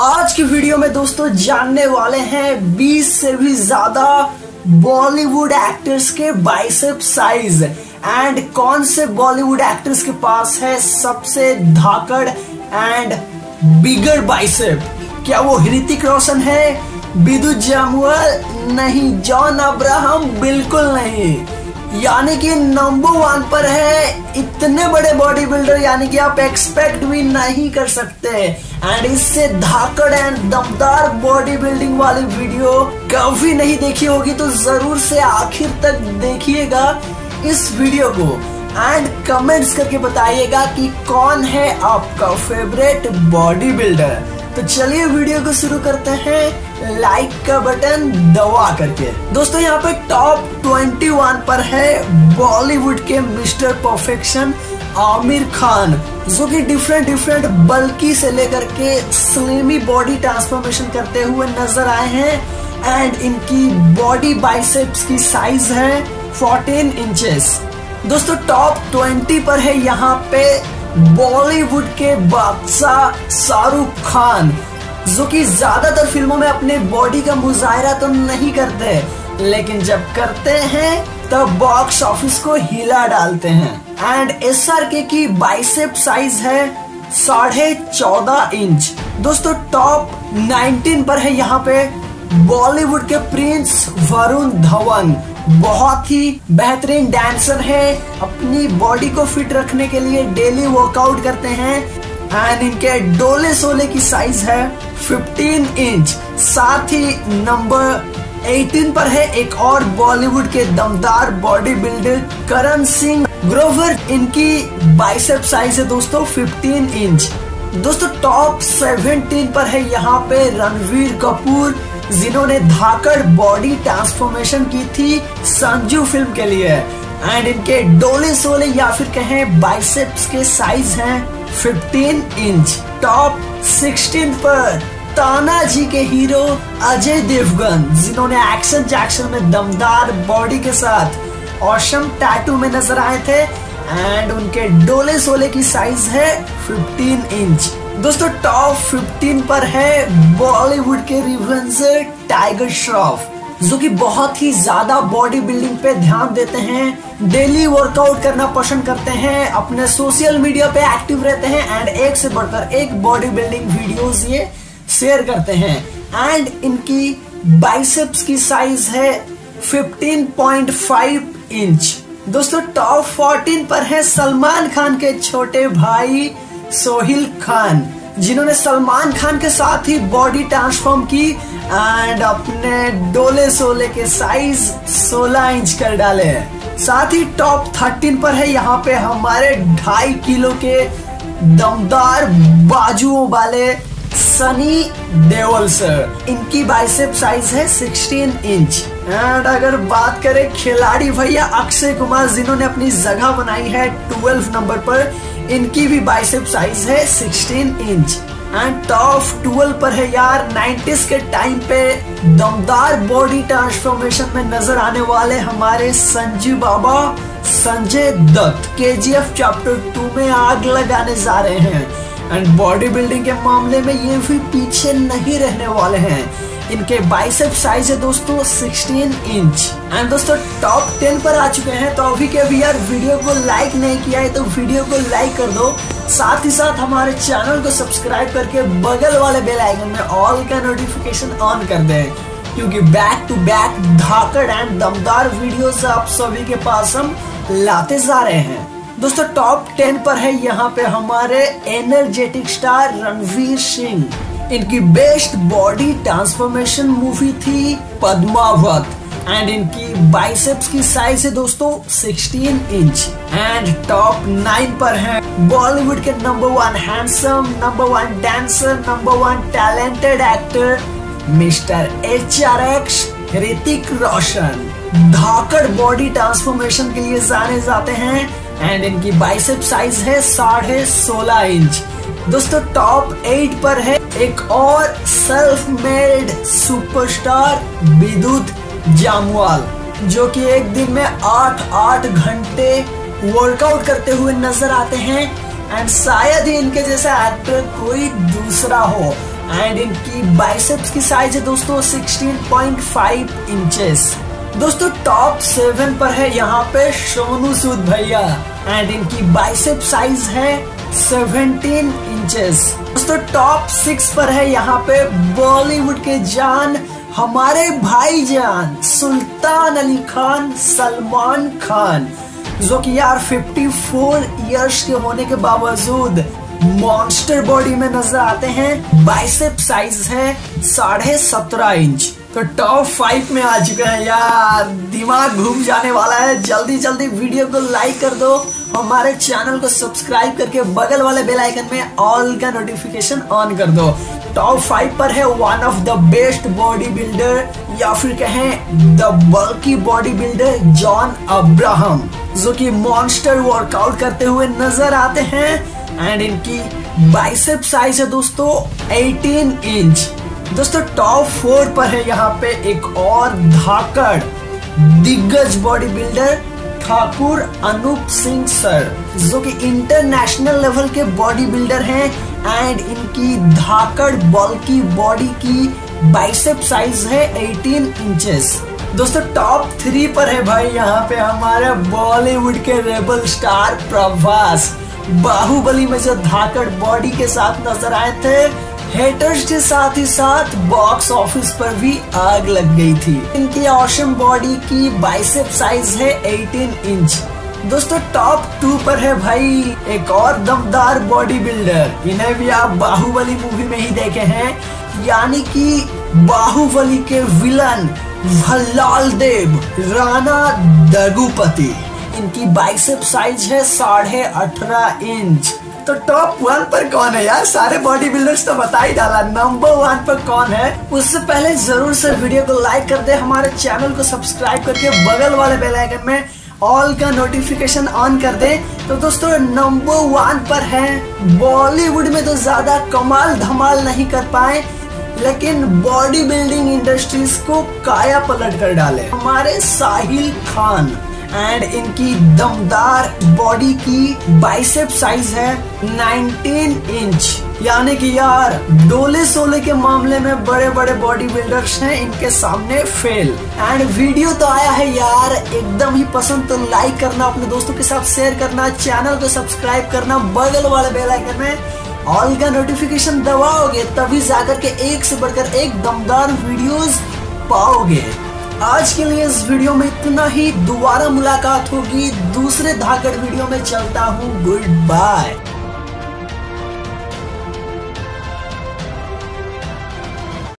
आज की वीडियो में दोस्तों जानने वाले हैं 20 से भी ज़्यादा बॉलीवुड एक्टर्स के बाइसेप साइज़। एंड कौन से बॉलीवुड एक्टर्स के पास है सबसे धाकड़ एंड बिगर बाइसेप क्या वो ऋतिक रोशन है? बिदु जामुअल नहीं, जॉन अब्राहम बिल्कुल नहीं। यानी कि नंबर वन पर है इतने बड़े बॉडी बिल्डर यानी कि आप एक्सपेक्ट भी नहीं कर सकते। एंड इससे धाकड़ एंड दमदार बॉडी बिल्डिंग वाली वीडियो कभी नहीं देखी होगी तो ज़रूर से आखिर तक देखिएगा इस वीडियो को। एंड कमेंट्स करके बताइएगा कि कौन है आपका फेवरेट बॉडी बिल्डर तो चलिए वीडियो को शुरू करते हैं। लाइक का बटन दबा करके। दोस्तों, यहाँ पे टॉप 21 पर है बॉलीवुड के मिस्टर परफेक्शन आमिर खान, जो कि डिफरेंट डिफरेंट बल्कि से लेकर के स्लिमी बॉडी ट्रांसफॉर्मेशन करते हुए नज़र आए हैं एंड इनकी बॉडी बाइसेप्स की साइज़ है 14 इंचेस दोस्तों टॉप 20 पर है यहाँ पे बॉलीवुड के बादशाह शाहरुख खान, जो कि ज़्यादातर फ़िल्मों में अपने बॉडी का मुजाहरा तो नहीं करते, लेकिन जब करते हैं तब बॉक्स ऑफ़िस को हिला डालते हैं। एंड एस आर के की बाइसेप साइज़ है साढ़े चौदह इंच। दोस्तों टॉप 19 पर है यहाँ पे बॉलीवुड के प्रिंस वरुण धवन बहुत ही बेहतरीन डांसर है। अपनी बॉडी को फिट रखने के लिए डेली वर्कआउट करते हैं। एंड इनके डोले सोले की साइज़ है 15 इंच। साथ ही नंबर 18 पर है एक और बॉलीवुड के दमदार बॉडी बिल्डर करण सिंह। ग्रोवर इनकी बाइसेप साइज़ है दोस्तों 15 इंच दोस्तों टॉप 17 पर है यहाँ पे रणवीर कपूर, जिन्होंने धाकड़ बॉडी ट्रांसफॉर्मेशन की थी संजू फ़िल्म के लिए। एंड इनके डोले सोले या फिर कहें बाइसेप्स के साइज़ हैं 15 इंच टॉप 16 पर ताना जी के हीरो अजय देवगन, जिन्होंने एक्शन जैक्शन में दमदार बॉडी के साथ औसम टैटू में नज़र आए थे एंड उनके डोले सोले की साइज़ है 15 इंच दोस्तों टॉप 15 पर है बॉलीवुड के रिवेंजर टाइगर श्रॉफ जो कि बहुत ही ज़्यादा बॉडी बिल्डिंग पे ध्यान देते हैं डेली वर्कआउट करना पसंद करते हैं, अपने सोशल मीडिया पे एक्टिव रहते हैं एंड एक से बढ़कर एक बॉडी बिल्डिंग वीडियोस ये शेयर करते हैं। एंड इनकी बाइसेप्स की साइज़ है 15.5 इंच दोस्तों टॉप 14 पर है सलमान खान के छोटे भाई सोहिल खान, जिन्होंने सलमान खान के साथ ही बॉडी ट्रांसफॉर्म की एंड अपने डोले सोले के साइज़ 16 इंच कर डाले हैं। साथ ही टॉप 13 पर है यहाँ पे हमारे ढाई किलो के दमदार बाजुओं वाले सनी देवल सर इनकी बाइसेप साइज़ है 16 इंच एंड अगर बात करें खिलाड़ी भैया अक्षय कुमार, जिन्होंने अपनी जगह बनाई है 12 नंबर पर, इनकी भी बाइसेप साइज़ है 16 इंच एंड टॉप 12 पर है यार 90s के टाइम पे दमदार बॉडी ट्रांसफॉर्मेशन में नज़र आने वाले हमारे संजीव बाबा, संजय दत्त के चैप्टर टू में आग लगाने जा रहे हैं। एंड बॉडी बिल्डिंग के मामले में ये भी पीछे नहीं रहने वाले हैं। इनके बाइसेप साइज़ है दोस्तों 16 इंच एंड दोस्तों टॉप 10 पर आ चुके हैं तो अभी के अभी यार वीडियो को लाइक नहीं किया है तो वीडियो को लाइक कर दो। साथ ही साथ हमारे चैनल को सब्सक्राइब करके बगल वाले बेल आइकन में ऑल का नोटिफिकेशन ऑन कर दें। क्योंकि बैक टू बैक धाकड़ एंड दमदार वीडियोस आप सभी के पास हम लाते जा रहे हैं। दोस्तों टॉप टेन पर है यहाँ पे हमारे एनर्जेटिक स्टार रणवीर सिंह। इनकी बेस्ट बॉडी ट्रांसफॉर्मेशन मूवी थी पद्मावत। एंड इनकी बाइसेप्स की साइज़ है दोस्तों 16 इंच एंड टॉप नाइन पर है बॉलीवुड के number one handsome number one dancer number one talented actor mister H R X Hrithik Roshan धाकड़ बॉडी ट्रांसफॉर्मेशन के लिए जाने जाते हैं एंड इनकी बाइसेप साइज़ है साढ़े सोलह इंच। दोस्तों टॉप एट पर है एक और सेल्फ मेड सुपरस्टार विद्युत जामवाल, जो कि एक दिन में आठ आठ घंटे वर्कआउट करते हुए नज़र आते हैं। एंड शायद ही इनके जैसा एक्टर कोई दूसरा हो। एंड इनकी बाइसेप्स की साइज़ है दोस्तों 16.5 इंचेस दोस्तों टॉप सेवन पर है यहाँ पे सोनू सूद भैया। एंड इनकी बाइसेप साइज़ है 17 इंचेस दोस्तों टॉप सिक्स पर है यहाँ पे बॉलीवुड के जान, हमारे भाई जान, सुल्तान अली खान, सलमान खान, जो कि यार 54 इयर्स के होने के बावजूद मॉन्स्टर बॉडी में नज़र आते हैं। बाइसेप साइज़ है साढ़े सत्रह इंच। तो टॉप फाइव में आ चुके हैं यार। दिमाग घूम जाने वाला है। जल्दी जल्दी वीडियो को लाइक कर दो। हमारे चैनल को सब्सक्राइब करके बगल वाले बेल आइकन में ऑल का नोटिफिकेशन ऑन कर दो। टॉप फाइव पर है one of the best body builder या फिर कहें the bulky body builder John Abraham जो कि मॉन्स्टर वर्कआउट करते हुए नज़र आते हैं। एंड इनकी बाइसेप साइज़ है दोस्तों 18 इंच दोस्तों टॉप फोर पर है यहाँ पे एक और धाकड़, दिग्गज body builder Thakur Anoop Singh sir, जो कि इंटरनेशनल लेवल के बॉडी बिल्डर हैं एंड इनकी धाकड़ बॉल की बॉडी की बाइसेप साइज़ है 18 इंचेस दोस्तों टॉप थ्री पर है भाई यहाँ पे हमारे बॉलीवुड के रेबल स्टार प्रभास। बाहुबली में जो धाकड़ बॉडी के साथ नज़र आए थे हेटर्स के साथ ही साथ बॉक्स ऑफ़िस पर भी आग लग गई थी। इनकी ऑशम बॉडी की बाइसेप साइज़ है 18 इंच दोस्तों टॉप टू पर है भाई एक और दमदार बॉडी बिल्डर इन्हें भी आप बाहुबली मूवी में ही देखे हैं। यानी कि बाहुबली के विलन भल्लाल देव राणा दगुपति। इनकी बाइसेप साइज़ है साढ़े अठारह इंच तो टॉप वन पर कौन है यार? सारे बॉडी बिल्डर्स तो बता ही डाला। नंबर वन पर कौन है? उससे पहले ज़रूर से वीडियो को लाइक कर दे, हमारे चैनल को सब्सक्राइब करके बगल वाले बेल आइकन में ऑल का नोटिफिकेशन ऑन कर दे। तो दोस्तों नंबर वन पर है। बॉलीवुड में तो ज़्यादा कमाल धमाल नहीं कर पाए, लेकिन बॉडी बिल्डिंग इंडस्ट्रीज़ को काया पलट कर डाले। हमारे साहिल खान एंड इनकी दमदार बॉडी की बाइसेप साइज़ है 19 इंच यानी कि यार, डोले सोले के मामले में बड़े बड़े बॉडी बिल्डर्स हैं, इनके सामने फेल एंड वीडियो तो आया है यार, एकदम ही पसंद तो लाइक करना, अपने दोस्तों के साथ शेयर करना चैनल को सब्सक्राइब करना, बगल वाले बेल आइकन में ऑल का नोटिफिकेशन दबाओगे, तभी जाकर के एक से बढ़कर एक दमदार वीडियोस पाओगे. आज के लिए इस वीडियो में इतना ही। दोबारा मुलाकात होगी। दूसरे धाकड़ वीडियो में चलता हूँ। Good bye